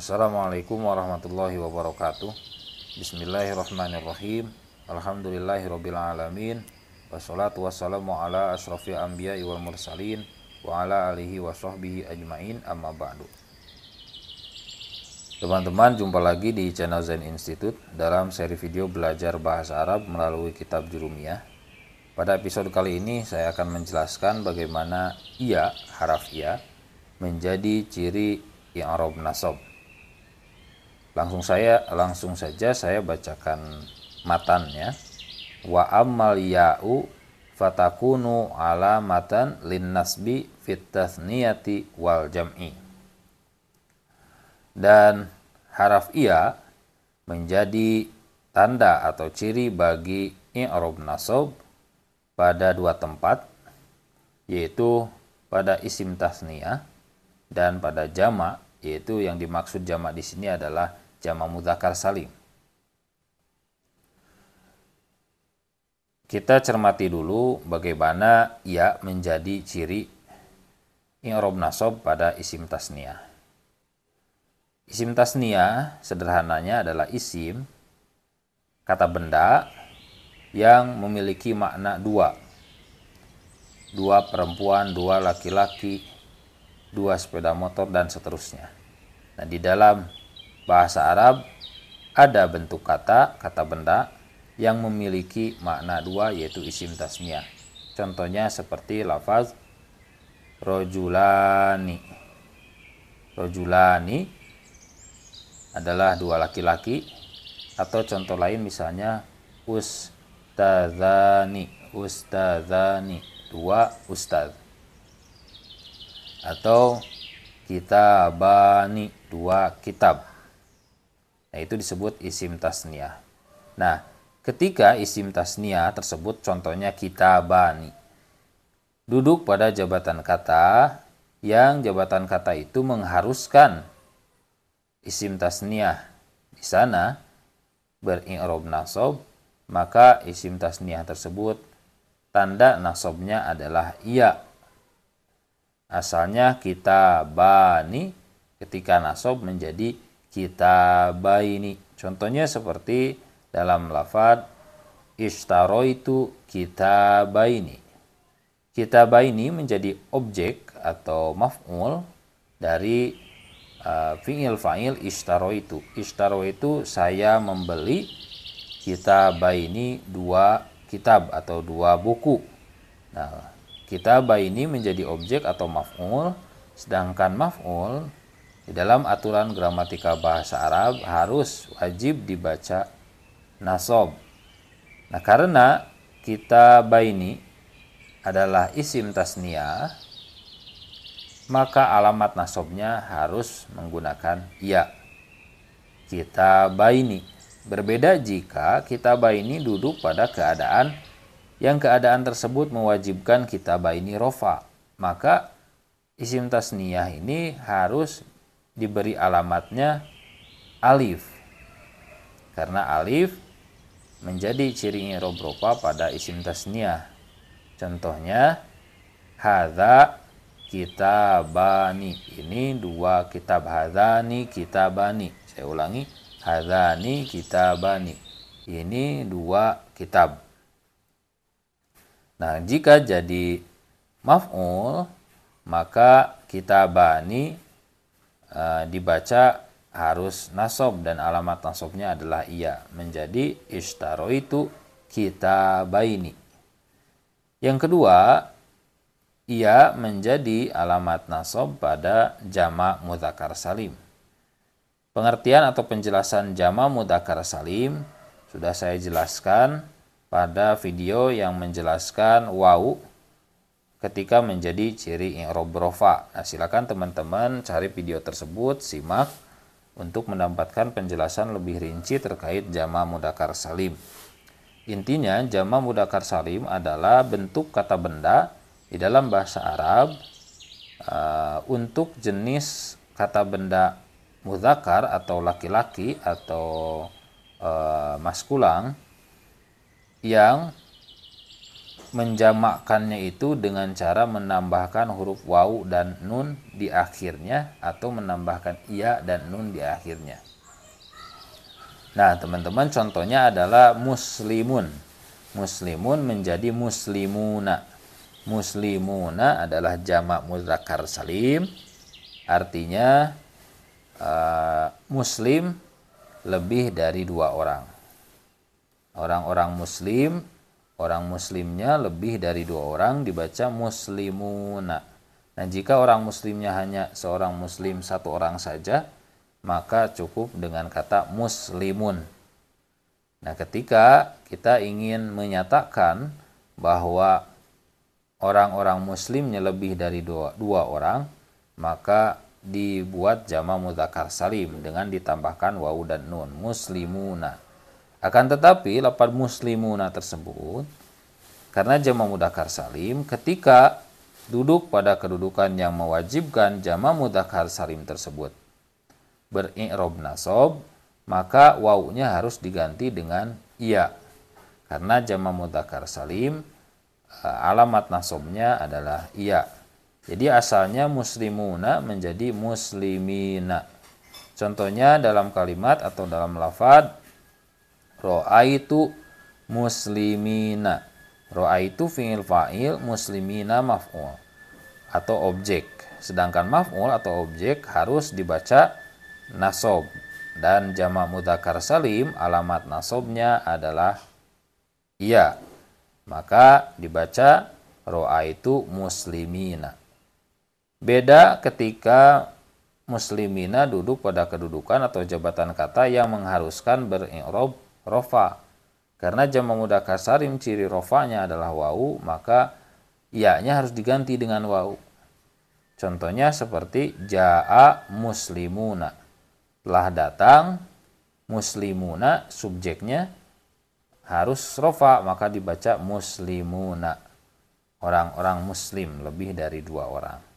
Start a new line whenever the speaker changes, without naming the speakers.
Assalamualaikum warahmatullahi wabarakatuh Bismillahirrahmanirrahim Alhamdulillahirrabbilalamin Wassalatu wassalamu ala asrafi anbiya wal mursalin Wa ala alihi wa ajmain amma ba'du Teman-teman jumpa lagi di channel Zen Institute dalam seri video belajar bahasa Arab melalui kitab Jurumiyah. Pada episode kali ini saya akan menjelaskan bagaimana ia, haraf ia, menjadi ciri i'rab nasab. Langsung saya langsung saja saya bacakan matannya. Wa ammal ya'u fatakunu alamatan lin nasbi wal jam'i. Dan haraf ia menjadi tanda atau ciri bagi i'rab nasab pada dua tempat yaitu pada isim tasniyah dan pada jama yaitu yang dimaksud jama di sini adalah jama mudzakkar salim. Kita cermati dulu bagaimana ia menjadi ciri i'rab nasab pada isim tasniyah. Isim tasniyah sederhananya adalah isim kata benda yang memiliki makna dua. Dua perempuan, dua laki-laki, dua sepeda motor, dan seterusnya. Nah, di dalam bahasa Arab ada bentuk kata, kata benda yang memiliki makna dua yaitu isim tasmiyah. Contohnya seperti lafaz rojulani. Rojulani adalah dua laki-laki atau contoh lain misalnya ustadzani, ustadzani, dua ustadz. Atau kitabani, dua kitab. Nah, itu disebut isim tasniyah. Nah, ketika isim tasnia tersebut contohnya kita bani duduk pada jabatan kata yang jabatan kata itu mengharuskan isim tasnia di sana beri'rob nasab maka isim tasnia tersebut tanda nasabnya adalah iya asalnya kita bani ketika nasab menjadi kita baini contohnya seperti dalam lafad ishtaroitu kitabaini. Kitabaini menjadi objek atau maf'ul dari uh, fi'il fa'il ishtaroitu. Ishtaroitu saya membeli kitabaini dua kitab atau dua buku. Nah, kitabaini menjadi objek atau maf'ul sedangkan maf'ul di dalam aturan gramatika bahasa Arab harus wajib dibaca nasob. Nah, karena kita baini adalah isim tasnia, maka alamat nasobnya harus menggunakan ya. Kita baini. Berbeda jika kita baini duduk pada keadaan yang keadaan tersebut mewajibkan kita baini rofa. Maka isim tasniyah ini harus diberi alamatnya alif. Karena alif menjadi ciri i'rab rupa pada isim tasniyah. Contohnya hadza kitabani. Ini dua kitab hadzani kitabani. Saya ulangi hadzani kitabani. Ini dua kitab. Nah, jika jadi maf'ul maka kitabani uh, dibaca harus nasob dan alamat nasobnya adalah ia menjadi ishtaro itu kita baini. Yang kedua, ia menjadi alamat nasob pada jama mudakar salim. Pengertian atau penjelasan jama mudakar salim sudah saya jelaskan pada video yang menjelaskan wau ketika menjadi ciri i'rob rofa. Nah, silakan teman-teman cari video tersebut, simak untuk mendapatkan penjelasan lebih rinci terkait jama mudakar salim. Intinya, jama mudakar salim adalah bentuk kata benda di dalam bahasa Arab uh, untuk jenis kata benda mudakar atau laki-laki atau uh, maskulang yang menjamakkannya itu dengan cara menambahkan huruf waw dan nun di akhirnya atau menambahkan iya dan nun di akhirnya. Nah, teman-teman contohnya adalah muslimun. Muslimun menjadi muslimuna. Muslimuna adalah jamak mudzakkar salim. Artinya uh, muslim lebih dari dua orang. Orang-orang muslim orang muslimnya lebih dari dua orang dibaca muslimuna. Nah, jika orang muslimnya hanya seorang muslim satu orang saja, maka cukup dengan kata muslimun. Nah, ketika kita ingin menyatakan bahwa orang-orang muslimnya lebih dari dua, dua orang, maka dibuat jama mudzakkar salim dengan ditambahkan wawu dan nun muslimuna akan tetapi lapan muslimuna tersebut karena jama mudakar salim ketika duduk pada kedudukan yang mewajibkan jama mudakar salim tersebut beri'rob nasob maka wawunya harus diganti dengan iya. Karena jama mudakar salim eh, alamat nasobnya adalah iya. Jadi asalnya muslimuna menjadi muslimina. Contohnya dalam kalimat atau dalam lafad Ro'aitu muslimina. Ro'aitu fi'il fa'il muslimina maf'ul atau objek. Sedangkan maf'ul atau objek harus dibaca nasob dan jamak mudzakkar salim alamat nasobnya adalah iya. Maka dibaca ro'aitu muslimina. Beda ketika muslimina duduk pada kedudukan atau jabatan kata yang mengharuskan beri'rob rofa. Karena jama mudzakkar salim ciri rofanya adalah wau, maka ianya harus diganti dengan wau. Contohnya seperti jaa muslimuna. Telah datang muslimuna subjeknya harus rofa maka dibaca muslimuna. Orang-orang muslim lebih dari dua orang.